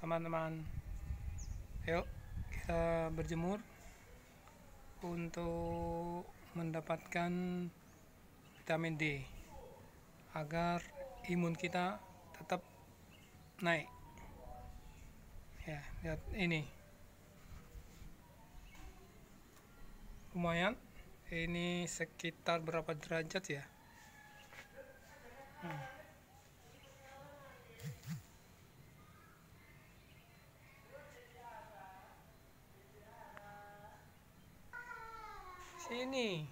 teman-teman yuk kita berjemur untuk mendapatkan vitamin D agar imun kita tetap naik. Ya lihat ini. Lumayan. Ini sekitar berapa derajat ya? Hmm. Sini.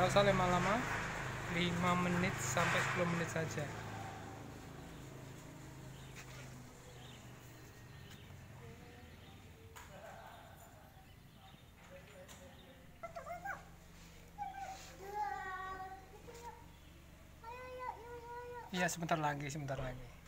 Nggak usah lama-lama 5 menit sampai 10 menit saja. Iya sebentar lagi sebentar lagi